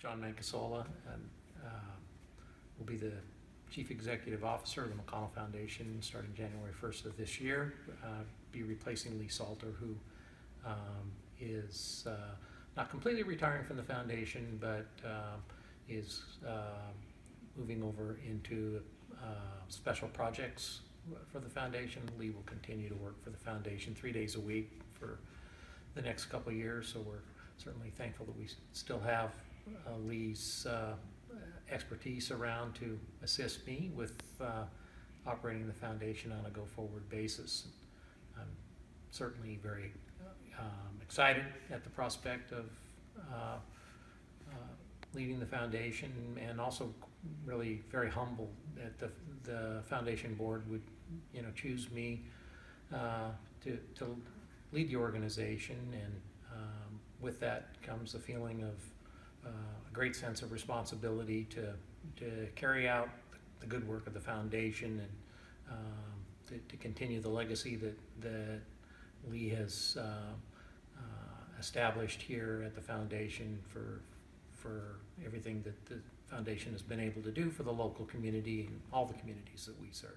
John Mancasola, and uh, will be the Chief Executive Officer of the McConnell Foundation starting January 1st of this year. Uh, Be replacing Lee Salter, who um, is uh, not completely retiring from the foundation, but um, is uh, moving over into special projects for the foundation. Lee will continue to work for the foundation three days a week for the next couple years, so we're certainly thankful that we still have uh, Lee's uh, expertise around to assist me with uh, operating the foundation on a go-forward basis. I'm certainly very um, excited at the prospect of uh, uh, leading the foundation and also really very humbled that the, the foundation board would, you know, choose me uh, to, to lead the organization and um, with that comes the feeling of uh, a great sense of responsibility to, to carry out the good work of the foundation and um, to, to continue the legacy that, that Lee has uh, uh, established here at the foundation for, for everything that the foundation has been able to do for the local community and all the communities that we serve.